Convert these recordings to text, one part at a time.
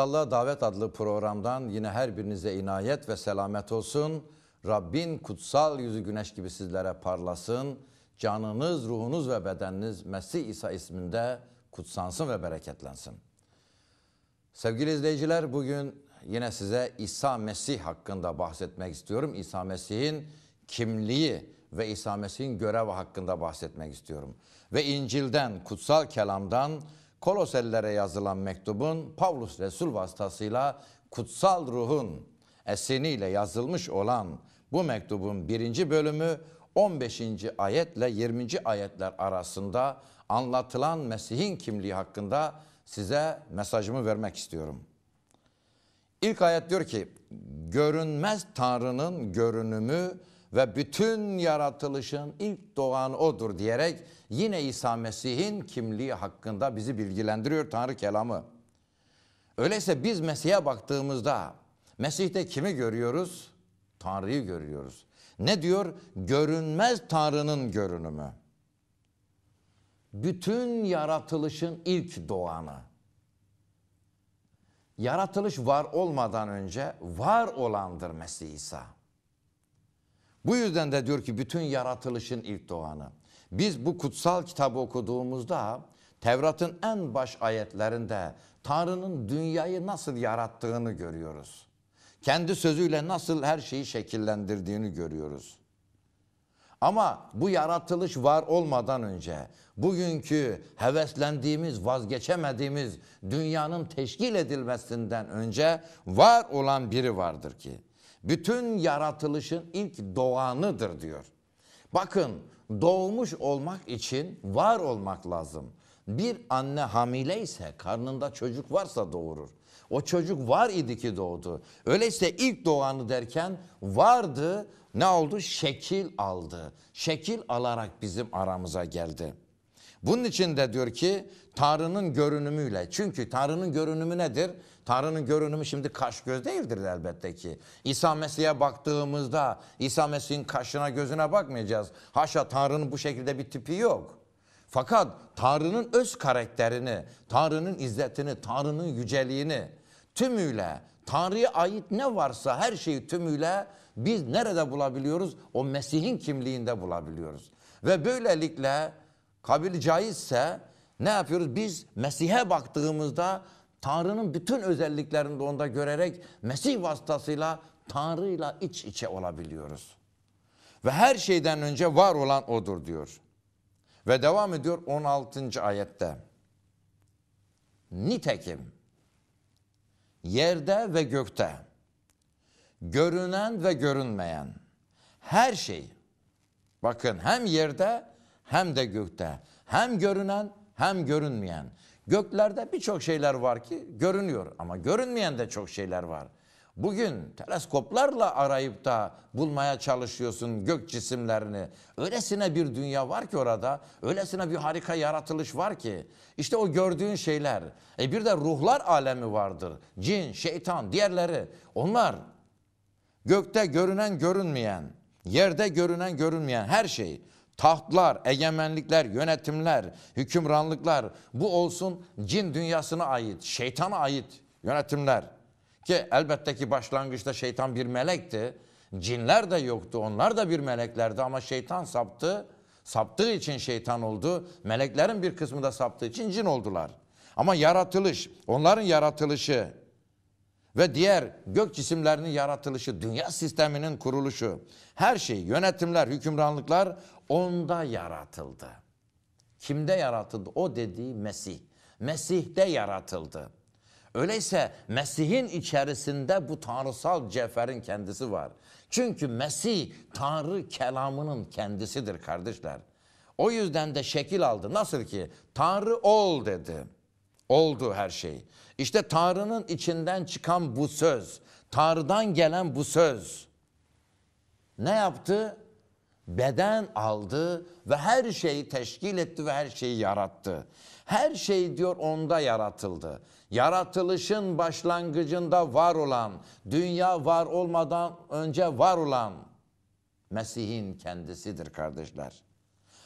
Kutsallığa Davet adlı programdan yine her birinize inayet ve selamet olsun. Rabbin kutsal yüzü güneş gibi sizlere parlasın. Canınız, ruhunuz ve bedeniniz Mesih İsa isminde kutsansın ve bereketlensin. Sevgili izleyiciler bugün yine size İsa Mesih hakkında bahsetmek istiyorum. İsa Mesih'in kimliği ve İsa Mesih'in görevi hakkında bahsetmek istiyorum. Ve İncil'den, kutsal kelamdan Kolosellere yazılan mektubun Pavlus Resul vasıtasıyla kutsal ruhun esiniyle yazılmış olan bu mektubun birinci bölümü 15. ayetle 20. ayetler arasında anlatılan Mesih'in kimliği hakkında size mesajımı vermek istiyorum. İlk ayet diyor ki, görünmez Tanrı'nın görünümü ve bütün yaratılışın ilk doğan odur diyerek yine İsa Mesih'in kimliği hakkında bizi bilgilendiriyor Tanrı kelamı. Öyleyse biz Mesih'e baktığımızda Mesih'te kimi görüyoruz? Tanrı'yı görüyoruz. Ne diyor? Görünmez Tanrı'nın görünümü. Bütün yaratılışın ilk doğanı. Yaratılış var olmadan önce var olandır Mesih İsa. Bu yüzden de diyor ki bütün yaratılışın ilk doğanı. Biz bu kutsal kitabı okuduğumuzda Tevrat'ın en baş ayetlerinde Tanrı'nın dünyayı nasıl yarattığını görüyoruz. Kendi sözüyle nasıl her şeyi şekillendirdiğini görüyoruz. Ama bu yaratılış var olmadan önce bugünkü heveslendiğimiz, vazgeçemediğimiz dünyanın teşkil edilmesinden önce var olan biri vardır ki bütün yaratılışın ilk doğanıdır diyor. Bakın doğmuş olmak için var olmak lazım. Bir anne hamile ise karnında çocuk varsa doğurur. O çocuk var idi ki doğdu. Öyleyse ilk doğanı derken vardı ne oldu? Şekil aldı. Şekil alarak bizim aramıza geldi. Bunun için de diyor ki Tanrı'nın görünümüyle. Çünkü Tanrı'nın görünümü nedir? Tanrı'nın görünümü şimdi kaş göz değildir elbette ki. İsa Mesih'e baktığımızda İsa Mesih'in kaşına gözüne bakmayacağız. Haşa Tanrı'nın bu şekilde bir tipi yok. Fakat Tanrı'nın öz karakterini, Tanrı'nın izzetini, Tanrı'nın yüceliğini tümüyle, Tanrı'ya ait ne varsa her şeyi tümüyle biz nerede bulabiliyoruz? O Mesih'in kimliğinde bulabiliyoruz. Ve böylelikle kabili caizse ne yapıyoruz? Biz Mesih'e baktığımızda Tanrı'nın bütün özelliklerini de onda görerek Mesih vasıtasıyla Tanrı'yla iç içe olabiliyoruz. Ve her şeyden önce var olan odur diyor. Ve devam ediyor 16. ayette. Nitekim yerde ve gökte görünen ve görünmeyen her şey bakın hem yerde hem de gökte hem görünen hem görünmeyen göklerde birçok şeyler var ki görünüyor ama görünmeyen de çok şeyler var. Bugün teleskoplarla arayıp da bulmaya çalışıyorsun gök cisimlerini. Öylesine bir dünya var ki orada, öylesine bir harika yaratılış var ki. İşte o gördüğün şeyler. E bir de ruhlar alemi vardır. Cin, şeytan, diğerleri. Onlar gökte görünen görünmeyen, yerde görünen görünmeyen her şey. Tahtlar, egemenlikler, yönetimler, hükümranlıklar bu olsun cin dünyasına ait, şeytana ait yönetimler. Ki elbette ki başlangıçta şeytan bir melekti. Cinler de yoktu. Onlar da bir meleklerdi ama şeytan saptı. Saptığı için şeytan oldu. Meleklerin bir kısmı da saptığı için cin oldular. Ama yaratılış, onların yaratılışı ve diğer gök cisimlerinin yaratılışı, dünya sisteminin kuruluşu, her şey, yönetimler, hükümranlıklar onda yaratıldı. Kimde yaratıldı? O dediği Mesih. Mesih'te yaratıldı. Öyleyse Mesih'in içerisinde bu tanrısal cevherin kendisi var. Çünkü Mesih Tanrı kelamının kendisidir kardeşler. O yüzden de şekil aldı. Nasıl ki Tanrı ol dedi. Oldu her şey. İşte Tanrı'nın içinden çıkan bu söz, Tanrı'dan gelen bu söz ne yaptı? Beden aldı ve her şeyi teşkil etti ve her şeyi yarattı. Her şey diyor onda yaratıldı. Yaratılışın başlangıcında var olan, dünya var olmadan önce var olan Mesih'in kendisidir kardeşler.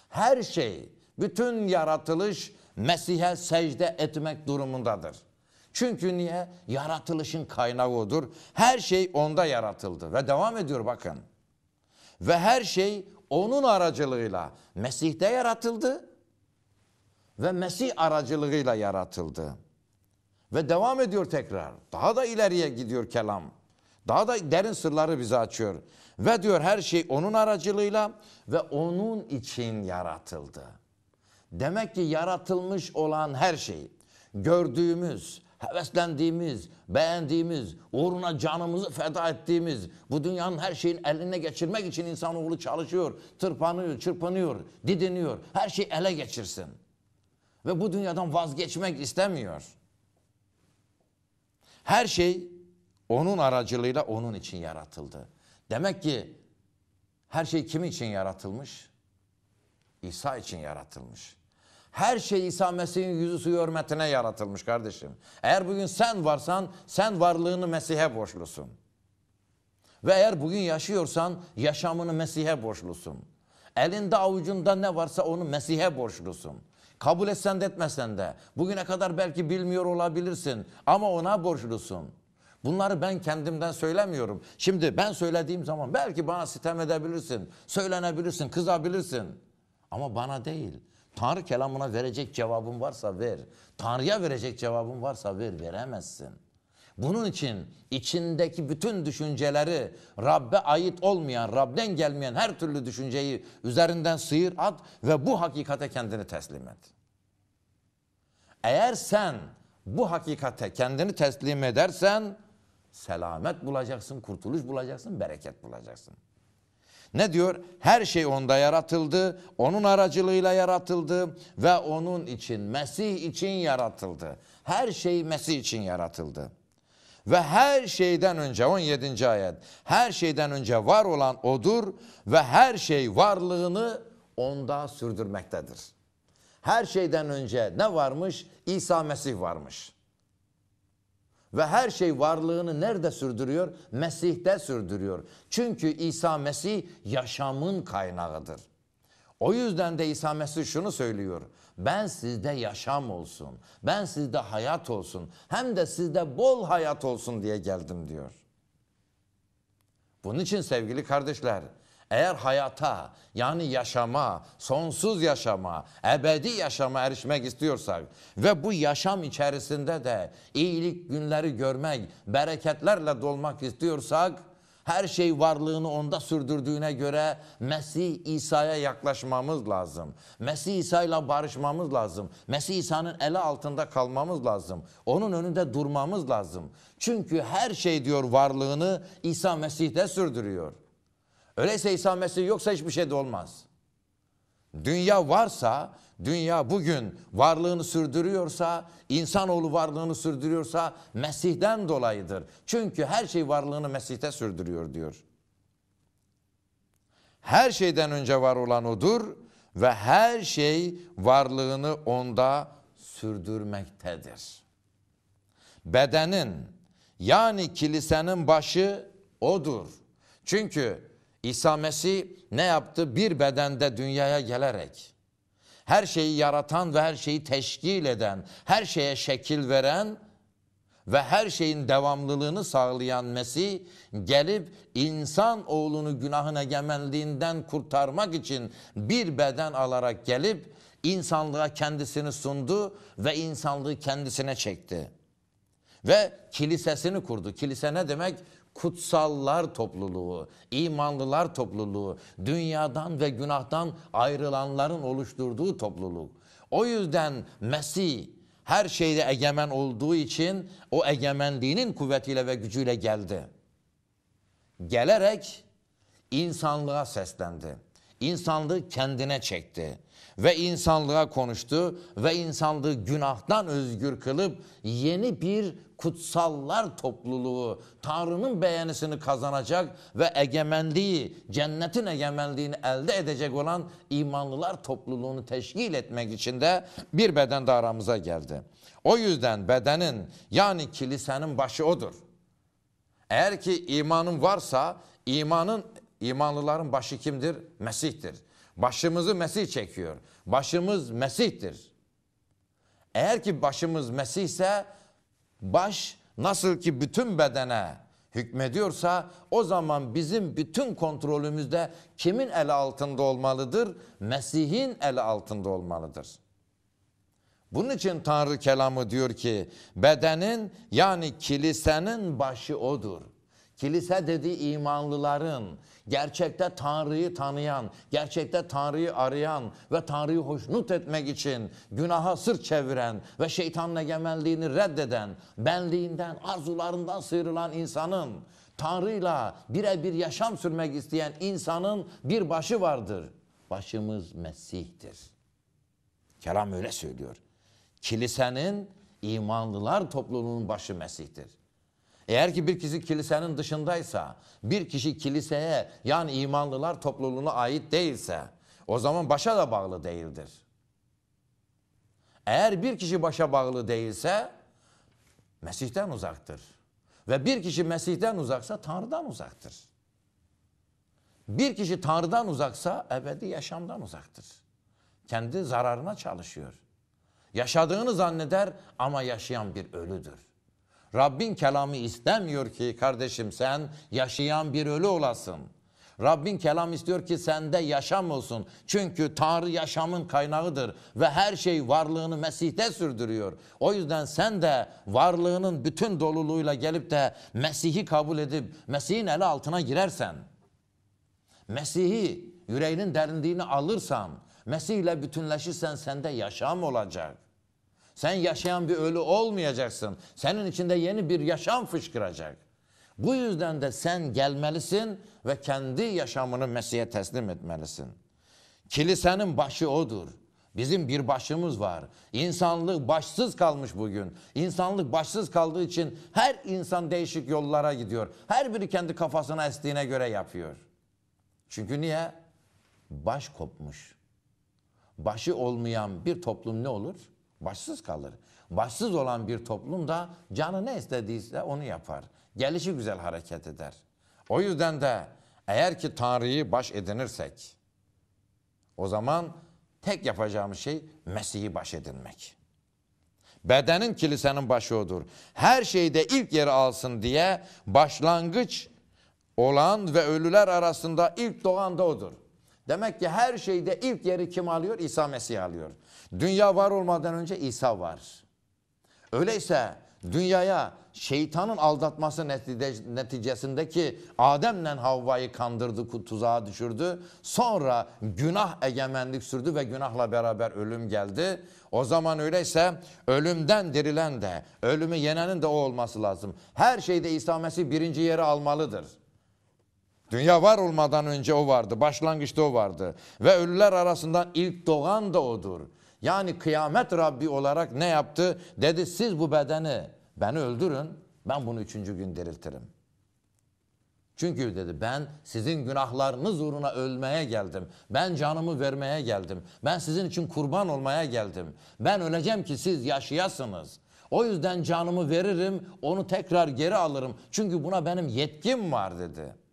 Her şey, bütün yaratılış Mesih'e secde etmek durumundadır. Çünkü niye? Yaratılışın kaynağı odur. Her şey onda yaratıldı ve devam ediyor bakın. Ve her şey onun aracılığıyla Mesih'te yaratıldı ve Mesih aracılığıyla yaratıldı. Ve devam ediyor tekrar. Daha da ileriye gidiyor kelam. Daha da derin sırları bize açıyor. Ve diyor her şey onun aracılığıyla ve onun için yaratıldı. Demek ki yaratılmış olan her şey, gördüğümüz, heveslendiğimiz, beğendiğimiz, uğruna canımızı feda ettiğimiz, bu dünyanın her şeyin eline geçirmek için insanoğlu çalışıyor, tırpanıyor, çırpınıyor, didiniyor. Her şey ele geçirsin. Ve bu dünyadan vazgeçmek istemiyor. Her şey onun aracılığıyla onun için yaratıldı. Demek ki her şey kim için yaratılmış? İsa için yaratılmış. Her şey İsa Mesih'in yüzü suyu hürmetine yaratılmış kardeşim. Eğer bugün sen varsan sen varlığını Mesih'e borçlusun. Ve eğer bugün yaşıyorsan yaşamını Mesih'e borçlusun. Elinde avucunda ne varsa onu Mesih'e borçlusun. Kabul etsen de etmesen de bugüne kadar belki bilmiyor olabilirsin ama ona borçlusun. Bunları ben kendimden söylemiyorum. Şimdi ben söylediğim zaman belki bana sitem edebilirsin, söylenebilirsin, kızabilirsin. Ama bana değil. Tanrı kelamına verecek cevabın varsa ver. Tanrı'ya verecek cevabın varsa ver, veremezsin. Bunun için içindeki bütün düşünceleri Rabbe ait olmayan, Rab'den gelmeyen her türlü düşünceyi üzerinden sıyır at ve bu hakikate kendini teslim et. Eğer sen bu hakikate kendini teslim edersen selamet bulacaksın, kurtuluş bulacaksın, bereket bulacaksın. Ne diyor? Her şey onda yaratıldı, onun aracılığıyla yaratıldı ve onun için, Mesih için yaratıldı. Her şey Mesih için yaratıldı. Ve her şeyden önce 17. ayet her şeyden önce var olan odur ve her şey varlığını onda sürdürmektedir. Her şeyden önce ne varmış? İsa Mesih varmış. Ve her şey varlığını nerede sürdürüyor? Mesih'te sürdürüyor. Çünkü İsa Mesih yaşamın kaynağıdır. O yüzden de İsa Mesih şunu söylüyor. Ben sizde yaşam olsun. Ben sizde hayat olsun. Hem de sizde bol hayat olsun diye geldim diyor. Bunun için sevgili kardeşler, eğer hayata yani yaşama, sonsuz yaşama, ebedi yaşama erişmek istiyorsak ve bu yaşam içerisinde de iyilik günleri görmek, bereketlerle dolmak istiyorsak her şey varlığını onda sürdürdüğüne göre Mesih İsa'ya yaklaşmamız lazım. Mesih İsa ile barışmamız lazım. Mesih İsa'nın eli altında kalmamız lazım. Onun önünde durmamız lazım. Çünkü her şey diyor varlığını İsa Mesih'te sürdürüyor. Öyleyse İsa Mesih yoksa hiçbir şey de olmaz. Dünya varsa, dünya bugün varlığını sürdürüyorsa, insanoğlu varlığını sürdürüyorsa Mesih'den dolayıdır. Çünkü her şey varlığını Mesih'te sürdürüyor diyor. Her şeyden önce var olan odur ve her şey varlığını onda sürdürmektedir. Bedenin yani kilisenin başı odur. Çünkü İsa Mesih ne yaptı? Bir bedende dünyaya gelerek her şeyi yaratan ve her şeyi teşkil eden, her şeye şekil veren ve her şeyin devamlılığını sağlayan Mesih gelip insan oğlunu günahın egemenliğinden kurtarmak için bir beden alarak gelip insanlığa kendisini sundu ve insanlığı kendisine çekti. Ve kilisesini kurdu. Kilise ne demek? kutsallar topluluğu, imanlılar topluluğu, dünyadan ve günahtan ayrılanların oluşturduğu topluluk. O yüzden Mesih her şeyde egemen olduğu için o egemenliğinin kuvvetiyle ve gücüyle geldi. Gelerek insanlığa seslendi. İnsanlığı kendine çekti ve insanlığa konuştu ve insanlığı günahtan özgür kılıp yeni bir kutsallar topluluğu Tanrı'nın beğenisini kazanacak ve egemenliği, cennetin egemenliğini elde edecek olan imanlılar topluluğunu teşkil etmek için de bir beden de aramıza geldi. O yüzden bedenin yani kilisenin başı odur. Eğer ki imanın varsa imanın imanlıların başı kimdir? Mesih'tir. Başımızı Mesih çekiyor. Başımız Mesih'tir. Eğer ki başımız Mesih ise baş nasıl ki bütün bedene hükmediyorsa o zaman bizim bütün kontrolümüzde kimin eli altında olmalıdır? Mesih'in eli altında olmalıdır. Bunun için Tanrı kelamı diyor ki bedenin yani kilisenin başı odur. Kilise dediği imanlıların, gerçekte Tanrı'yı tanıyan, gerçekte Tanrı'yı arayan ve Tanrı'yı hoşnut etmek için günaha sırt çeviren ve şeytanın egemenliğini reddeden, benliğinden, arzularından sıyrılan insanın, Tanrı'yla birebir yaşam sürmek isteyen insanın bir başı vardır. Başımız Mesih'tir. Kelam öyle söylüyor. Kilisenin imanlılar topluluğunun başı Mesih'tir. Eğer ki bir kişi kilisenin dışındaysa, bir kişi kiliseye yani imanlılar topluluğuna ait değilse, o zaman başa da bağlı değildir. Eğer bir kişi başa bağlı değilse, Mesih'ten uzaktır. Ve bir kişi Mesih'ten uzaksa Tanrı'dan uzaktır. Bir kişi Tanrı'dan uzaksa ebedi yaşamdan uzaktır. Kendi zararına çalışıyor. Yaşadığını zanneder ama yaşayan bir ölüdür. Rabbin kelamı istemiyor ki kardeşim sen yaşayan bir ölü olasın. Rabbin kelam istiyor ki sende yaşam olsun. Çünkü Tanrı yaşamın kaynağıdır ve her şey varlığını Mesih'te sürdürüyor. O yüzden sen de varlığının bütün doluluğuyla gelip de Mesih'i kabul edip Mesih'in eli altına girersen, Mesih'i yüreğinin derinliğini alırsan, Mesih ile bütünleşirsen sende yaşam olacak. Sen yaşayan bir ölü olmayacaksın. Senin içinde yeni bir yaşam fışkıracak. Bu yüzden de sen gelmelisin ve kendi yaşamını Mesih'e teslim etmelisin. Kilisenin başı odur. Bizim bir başımız var. İnsanlık başsız kalmış bugün. İnsanlık başsız kaldığı için her insan değişik yollara gidiyor. Her biri kendi kafasına estiğine göre yapıyor. Çünkü niye? Baş kopmuş. Başı olmayan bir toplum ne olur? Başsız kalır. Başsız olan bir toplum da canı ne istediyse onu yapar. Gelişi güzel hareket eder. O yüzden de eğer ki Tanrı'yı baş edinirsek o zaman tek yapacağımız şey Mesih'i baş edinmek. Bedenin kilisenin başı odur. Her şeyde ilk yeri alsın diye başlangıç olan ve ölüler arasında ilk doğan da odur. Demek ki her şeyde ilk yeri kim alıyor? İsa Mesih alıyor. Dünya var olmadan önce İsa var. Öyleyse dünyaya şeytanın aldatması neticesindeki Adem'le Havva'yı kandırdı, tuzağa düşürdü. Sonra günah egemenlik sürdü ve günahla beraber ölüm geldi. O zaman öyleyse ölümden dirilen de, ölümü yenenin de o olması lazım. Her şeyde İsa Mesih birinci yeri almalıdır. Dünya var olmadan önce o vardı. Başlangıçta o vardı. Ve ölüler arasından ilk doğan da odur. Yani kıyamet Rabbi olarak ne yaptı? Dedi siz bu bedeni beni öldürün. Ben bunu üçüncü gün diriltirim. Çünkü dedi ben sizin günahlarınız uğruna ölmeye geldim. Ben canımı vermeye geldim. Ben sizin için kurban olmaya geldim. Ben öleceğim ki siz yaşayasınız. O yüzden canımı veririm, onu tekrar geri alırım. Çünkü buna benim yetkim var dedi.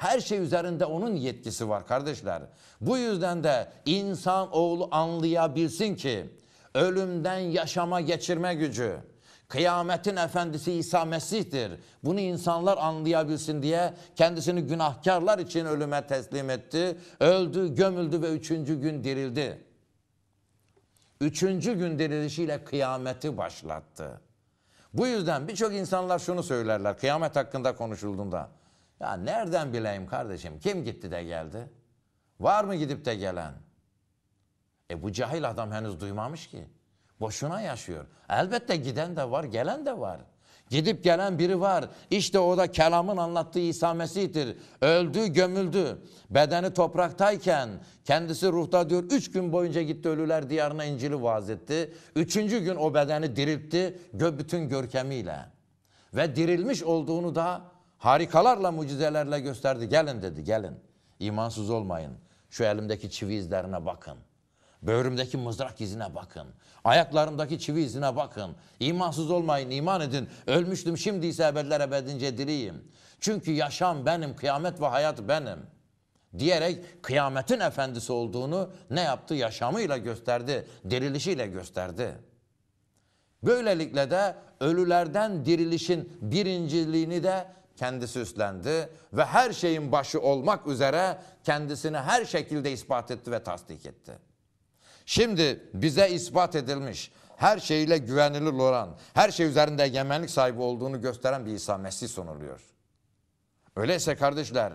Her şey üzerinde onun yetkisi var kardeşler. Bu yüzden de insan oğlu anlayabilsin ki ölümden yaşama geçirme gücü, kıyametin efendisi İsa Mesih'tir. Bunu insanlar anlayabilsin diye kendisini günahkarlar için ölüme teslim etti. Öldü, gömüldü ve üçüncü gün dirildi. Üçüncü gün dirilişiyle kıyameti başlattı. Bu yüzden birçok insanlar şunu söylerler kıyamet hakkında konuşulduğunda. Ya nereden bileyim kardeşim? Kim gitti de geldi? Var mı gidip de gelen? E bu cahil adam henüz duymamış ki. Boşuna yaşıyor. Elbette giden de var, gelen de var. Gidip gelen biri var. İşte o da kelamın anlattığı İsa Mesih'tir. Öldü, gömüldü. Bedeni topraktayken kendisi ruhta diyor üç gün boyunca gitti ölüler diyarına İncil'i vaaz etti. Üçüncü gün o bedeni diriltti gö bütün görkemiyle. Ve dirilmiş olduğunu da harikalarla, mucizelerle gösterdi. Gelin dedi, gelin. İmansız olmayın. Şu elimdeki çivi izlerine bakın. Böğrümdeki mızrak izine bakın. Ayaklarımdaki çivi izine bakın. İmansız olmayın, iman edin. Ölmüştüm, şimdi ise ebedler ebedince diriyim. Çünkü yaşam benim, kıyamet ve hayat benim. Diyerek kıyametin efendisi olduğunu ne yaptı? Yaşamıyla gösterdi, dirilişiyle gösterdi. Böylelikle de ölülerden dirilişin birinciliğini de kendisi üstlendi ve her şeyin başı olmak üzere kendisini her şekilde ispat etti ve tasdik etti. Şimdi bize ispat edilmiş, her şeyle güvenilir olan, her şey üzerinde egemenlik sahibi olduğunu gösteren bir İsa Mesih sunuluyor. Öyleyse kardeşler,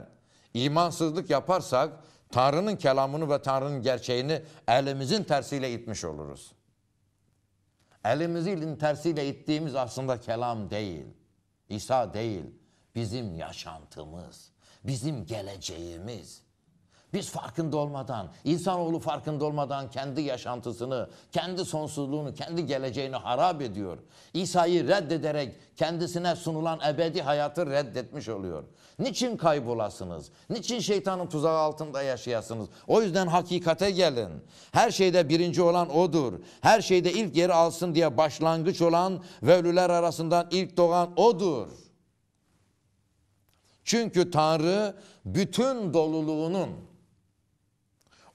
imansızlık yaparsak Tanrı'nın kelamını ve Tanrı'nın gerçeğini elimizin tersiyle itmiş oluruz. Elimizin tersiyle ittiğimiz aslında kelam değil, İsa değil, bizim yaşantımız, bizim geleceğimiz. Biz farkında olmadan, insanoğlu farkında olmadan kendi yaşantısını, kendi sonsuzluğunu, kendi geleceğini harap ediyor. İsa'yı reddederek kendisine sunulan ebedi hayatı reddetmiş oluyor. Niçin kaybolasınız? Niçin şeytanın tuzağı altında yaşayasınız? O yüzden hakikate gelin. Her şeyde birinci olan O'dur. Her şeyde ilk yeri alsın diye başlangıç olan ve ölüler arasından ilk doğan O'dur. Çünkü Tanrı bütün doluluğunun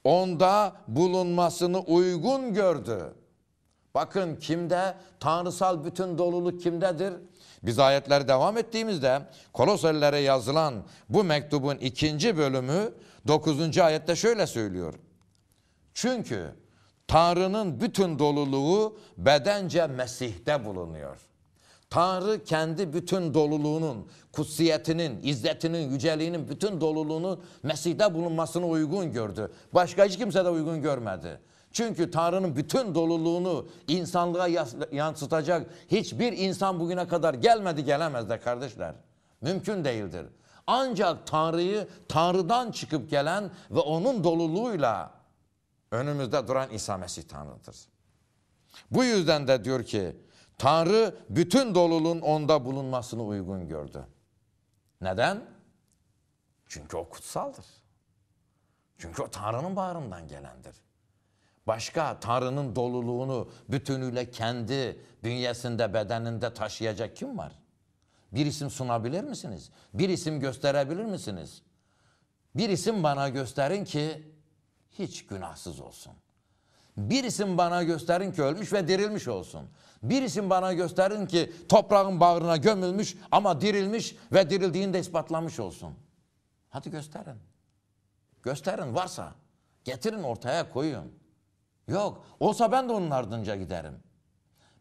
onda bulunmasını uygun gördü. Bakın kimde? Tanrısal bütün doluluk kimdedir? Biz ayetler devam ettiğimizde Koloselilere yazılan bu mektubun ikinci bölümü 9. ayette şöyle söylüyor. Çünkü Tanrı'nın bütün doluluğu bedence Mesih'te bulunuyor. Tanrı kendi bütün doluluğunun, kutsiyetinin, izzetinin, yüceliğinin bütün doluluğunun Mesih'te bulunmasını uygun gördü. Başka hiç kimse de uygun görmedi. Çünkü Tanrı'nın bütün doluluğunu insanlığa yansıtacak hiçbir insan bugüne kadar gelmedi gelemez de kardeşler. Mümkün değildir. Ancak Tanrı'yı Tanrı'dan çıkıp gelen ve onun doluluğuyla önümüzde duran İsa Mesih Tanrı'dır. Bu yüzden de diyor ki Tanrı bütün doluluğun onda bulunmasını uygun gördü. Neden? Çünkü o kutsaldır. Çünkü o Tanrı'nın bağrından gelendir. Başka Tanrı'nın doluluğunu bütünüyle kendi bünyesinde, bedeninde taşıyacak kim var? Bir isim sunabilir misiniz? Bir isim gösterebilir misiniz? Bir isim bana gösterin ki hiç günahsız olsun. Bir isim bana gösterin ki ölmüş ve dirilmiş olsun. Bir isim bana gösterin ki toprağın bağrına gömülmüş ama dirilmiş ve dirildiğini de ispatlamış olsun. Hadi gösterin. Gösterin varsa. Getirin ortaya koyun. Yok. Olsa ben de onun ardınca giderim.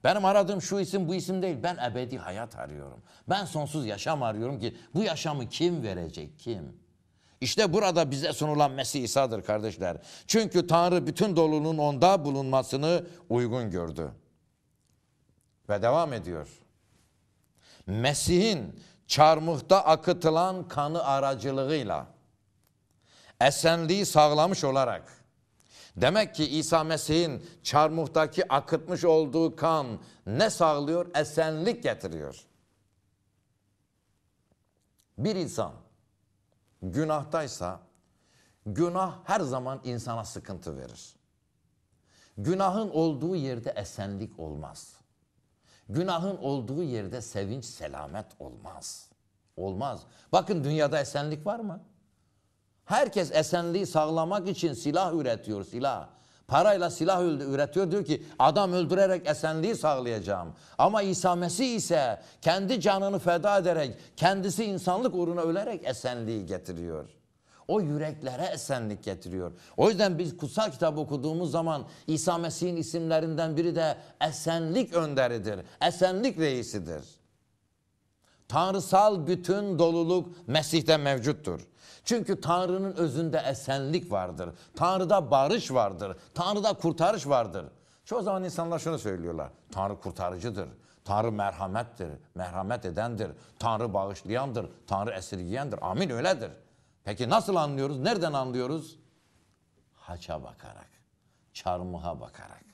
Benim aradığım şu isim bu isim değil. Ben ebedi hayat arıyorum. Ben sonsuz yaşam arıyorum ki bu yaşamı kim verecek? Kim? İşte burada bize sunulan Mesih İsa'dır kardeşler. Çünkü Tanrı bütün dolunun onda bulunmasını uygun gördü. Ve devam ediyor. Mesih'in çarmıhta akıtılan kanı aracılığıyla esenliği sağlamış olarak demek ki İsa Mesih'in çarmıhtaki akıtmış olduğu kan ne sağlıyor? Esenlik getiriyor. Bir insan günahtaysa günah her zaman insana sıkıntı verir. Günahın olduğu yerde esenlik olmaz. Günahın olduğu yerde sevinç, selamet olmaz. Olmaz. Bakın dünyada esenlik var mı? Herkes esenliği sağlamak için silah üretiyor, silah. Parayla silah üretiyor diyor ki adam öldürerek esenliği sağlayacağım. Ama İsa Mesih ise kendi canını feda ederek kendisi insanlık uğruna ölerek esenliği getiriyor. O yüreklere esenlik getiriyor. O yüzden biz kutsal kitap okuduğumuz zaman İsa Mesih'in isimlerinden biri de esenlik önderidir. Esenlik reisidir. Tanrısal bütün doluluk Mesih'te mevcuttur. Çünkü Tanrı'nın özünde esenlik vardır. Tanrı'da barış vardır. Tanrı'da kurtarış vardır. Çoğu zaman insanlar şunu söylüyorlar. Tanrı kurtarıcıdır. Tanrı merhamettir. Merhamet edendir. Tanrı bağışlayandır. Tanrı esirgiyendir. Amin öyledir. Peki nasıl anlıyoruz? Nereden anlıyoruz? Haça bakarak. Çarmıha bakarak.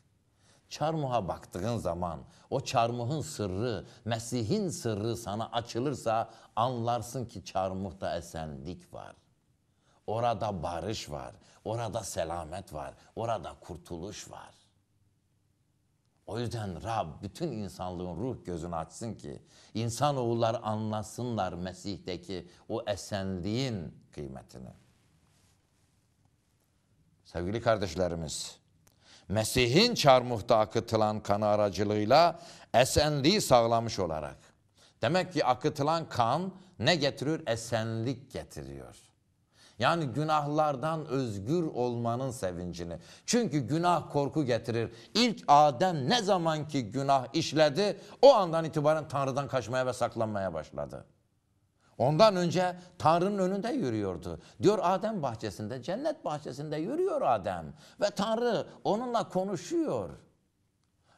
Çarmıha baktığın zaman o çarmıhın sırrı, Mesih'in sırrı sana açılırsa anlarsın ki çarmıhta esenlik var. Orada barış var, orada selamet var, orada kurtuluş var. O yüzden Rab bütün insanlığın ruh gözünü açsın ki insanoğullar anlasınlar Mesih'teki o esenliğin kıymetini. Sevgili kardeşlerimiz, Mesih'in çarmıhta akıtılan kanı aracılığıyla esenliği sağlamış olarak. Demek ki akıtılan kan ne getiriyor? Esenlik getiriyor. Yani günahlardan özgür olmanın sevincini. Çünkü günah korku getirir. İlk Adem ne zaman ki günah işledi o andan itibaren Tanrı'dan kaçmaya ve saklanmaya başladı. Ondan önce Tanrı'nın önünde yürüyordu. Diyor Adem bahçesinde, cennet bahçesinde yürüyor Adem. Ve Tanrı onunla konuşuyor.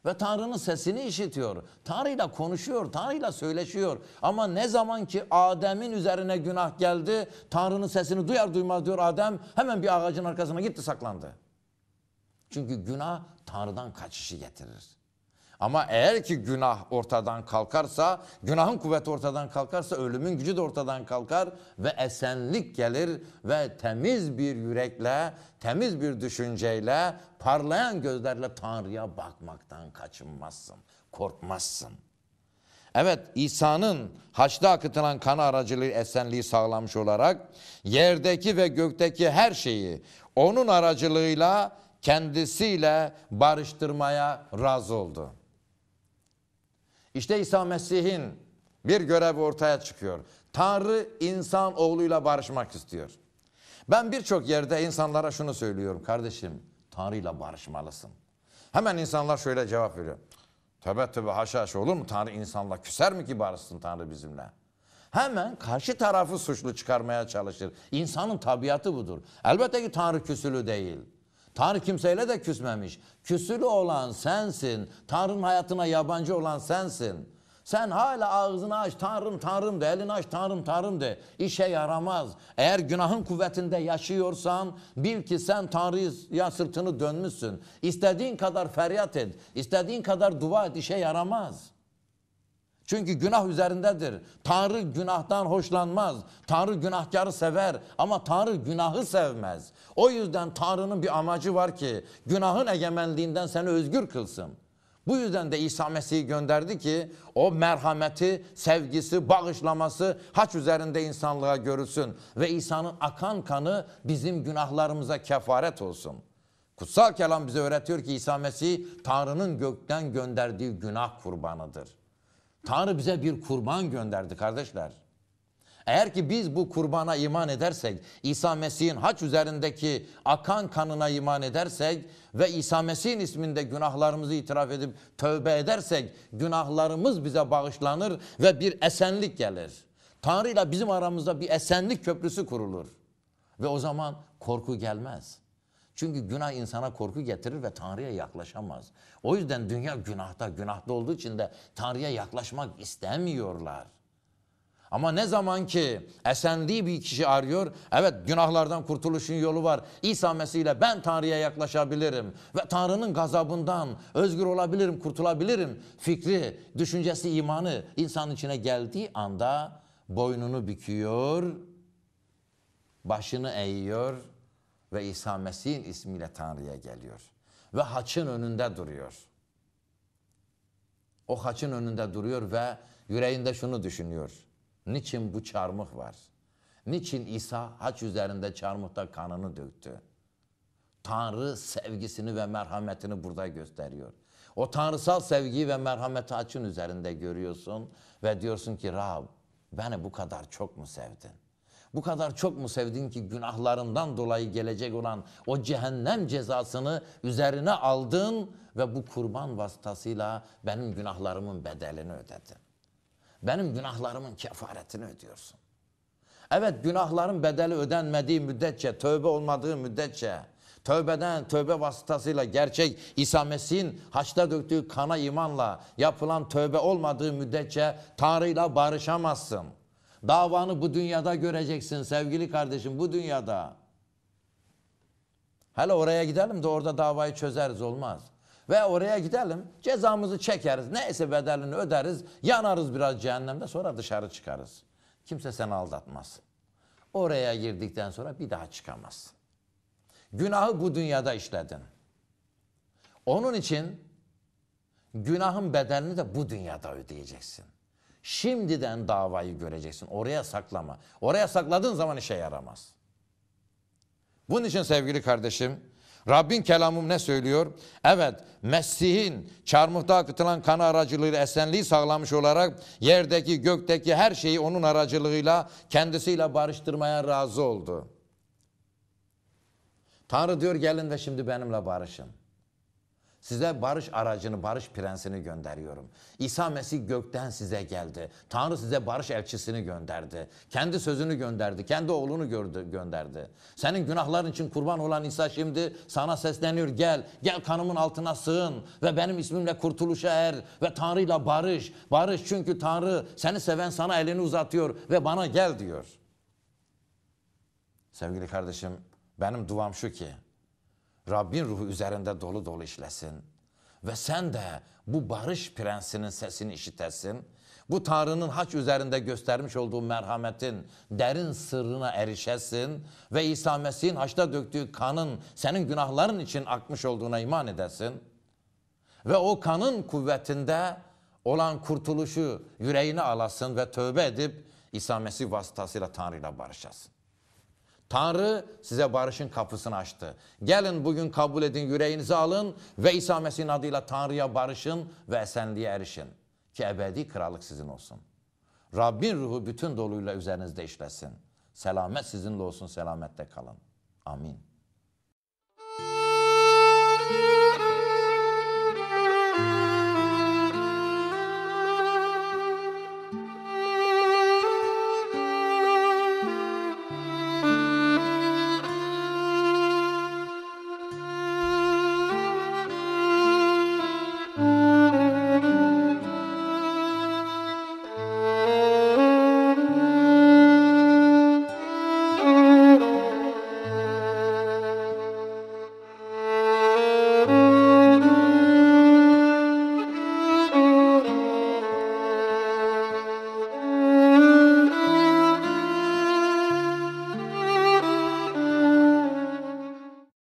Ve Tanrı'nın sesini işitiyor. Tanrı'yla konuşuyor, Tanrı'yla söyleşiyor. Ama ne zaman ki Adem'in üzerine günah geldi, Tanrı'nın sesini duyar duymaz diyor Adem hemen bir ağacın arkasına gitti saklandı. Çünkü günah Tanrı'dan kaçışı getirir. Ama eğer ki günah ortadan kalkarsa, günahın kuvveti ortadan kalkarsa ölümün gücü de ortadan kalkar ve esenlik gelir ve temiz bir yürekle, temiz bir düşünceyle, parlayan gözlerle Tanrı'ya bakmaktan kaçınmazsın, korkmazsın. Evet İsa'nın haçta akıtılan kanı aracılığı esenliği sağlamış olarak yerdeki ve gökteki her şeyi onun aracılığıyla kendisiyle barıştırmaya razı oldu. İşte İsa Mesih'in bir görevi ortaya çıkıyor. Tanrı insan oğluyla barışmak istiyor. Ben birçok yerde insanlara şunu söylüyorum. Kardeşim Tanrı'yla barışmalısın. Hemen insanlar şöyle cevap veriyor. Tövbe tövbe haşa haşa olur mu? Tanrı insanla küser mi ki barışsın Tanrı bizimle? Hemen karşı tarafı suçlu çıkarmaya çalışır. İnsanın tabiatı budur. Elbette ki Tanrı küsülü değil. Tanrı kimseyle de küsmemiş. Küsülü olan sensin. Tanrı'nın hayatına yabancı olan sensin. Sen hala ağzını aç Tanrım Tanrım de elini aç Tanrım Tanrım de. İşe yaramaz. Eğer günahın kuvvetinde yaşıyorsan bil ki sen Tanrı'ya sırtını dönmüşsün. İstediğin kadar feryat et. istediğin kadar dua et işe yaramaz. Çünkü günah üzerindedir. Tanrı günahtan hoşlanmaz. Tanrı günahkarı sever ama Tanrı günahı sevmez. O yüzden Tanrı'nın bir amacı var ki günahın egemenliğinden seni özgür kılsın. Bu yüzden de İsa Mesih'i gönderdi ki o merhameti, sevgisi, bağışlaması haç üzerinde insanlığa görülsün. Ve İsa'nın akan kanı bizim günahlarımıza kefaret olsun. Kutsal kelam bize öğretiyor ki İsa Mesih Tanrı'nın gökten gönderdiği günah kurbanıdır. Tanrı bize bir kurban gönderdi kardeşler. Eğer ki biz bu kurbana iman edersek, İsa Mesih'in haç üzerindeki akan kanına iman edersek ve İsa Mesih'in isminde günahlarımızı itiraf edip tövbe edersek günahlarımız bize bağışlanır ve bir esenlik gelir. Tanrı ile bizim aramızda bir esenlik köprüsü kurulur. Ve o zaman korku gelmez. Çünkü günah insana korku getirir ve Tanrı'ya yaklaşamaz. O yüzden dünya günahta, günahta olduğu için de Tanrı'ya yaklaşmak istemiyorlar. Ama ne zaman ki esenliği bir kişi arıyor, evet günahlardan kurtuluşun yolu var. İsa Mesih ile ben Tanrı'ya yaklaşabilirim ve Tanrı'nın gazabından özgür olabilirim, kurtulabilirim. Fikri, düşüncesi, imanı insan içine geldiği anda boynunu büküyor, başını eğiyor ve İsa Mesih'in ismiyle Tanrı'ya geliyor. Ve haçın önünde duruyor. O haçın önünde duruyor ve yüreğinde şunu düşünüyor. Niçin bu çarmıh var? Niçin İsa haç üzerinde çarmıhta kanını döktü? Tanrı sevgisini ve merhametini burada gösteriyor. O tanrısal sevgiyi ve merhameti haçın üzerinde görüyorsun ve diyorsun ki Rab beni bu kadar çok mu sevdin? Bu kadar çok mu sevdin ki günahlarından dolayı gelecek olan o cehennem cezasını üzerine aldın ve bu kurban vasıtasıyla benim günahlarımın bedelini ödedin. Benim günahlarımın kefaretini ödüyorsun. Evet günahların bedeli ödenmediği müddetçe, tövbe olmadığı müddetçe, tövbeden, tövbe vasıtasıyla gerçek İsa Mesih'in haçta döktüğü kana imanla yapılan tövbe olmadığı müddetçe Tanrı'yla barışamazsın. Davanı bu dünyada göreceksin sevgili kardeşim bu dünyada. Hele oraya gidelim de orada davayı çözeriz olmaz. Ve oraya gidelim cezamızı çekeriz neyse bedelini öderiz yanarız biraz cehennemde sonra dışarı çıkarız. Kimse seni aldatmaz. Oraya girdikten sonra bir daha çıkamaz. Günahı bu dünyada işledin. Onun için günahın bedelini de bu dünyada ödeyeceksin. Şimdiden davayı göreceksin. Oraya saklama. Oraya sakladığın zaman işe yaramaz. Bunun için sevgili kardeşim, Rabbin kelamım ne söylüyor? Evet, Mesih'in çarmıhta akıtılan kanı aracılığıyla esenliği sağlamış olarak yerdeki, gökteki her şeyi onun aracılığıyla kendisiyle barıştırmaya razı oldu. Tanrı diyor gelin ve şimdi benimle barışın. Size barış aracını, barış prensini gönderiyorum. İsa Mesih gökten size geldi. Tanrı size barış elçisini gönderdi. Kendi sözünü gönderdi. Kendi oğlunu gördü, gönderdi. Senin günahların için kurban olan İsa şimdi sana sesleniyor. Gel, gel kanımın altına sığın ve benim ismimle kurtuluşa er ve Tanrı'yla barış. Barış çünkü Tanrı seni seven sana elini uzatıyor ve bana gel diyor. Sevgili kardeşim, benim duam şu ki, Rabbin ruhu üzerinde dolu dolu işlesin. Ve sen de bu barış prensinin sesini işitesin. Bu Tanrı'nın haç üzerinde göstermiş olduğu merhametin derin sırrına erişesin. Ve İsa Mesih'in haçta döktüğü kanın senin günahların için akmış olduğuna iman edesin. Ve o kanın kuvvetinde olan kurtuluşu yüreğine alasın ve tövbe edip İsa Mesih vasıtasıyla Tanrı'yla barışasın. Tanrı size barışın kapısını açtı. Gelin bugün kabul edin, yüreğinizi alın ve İsa Mesih'in adıyla Tanrı'ya barışın ve esenliğe erişin. Ki ebedi krallık sizin olsun. Rabbin ruhu bütün doluyla üzerinizde işlesin. Selamet sizinle olsun, selamette kalın. Amin.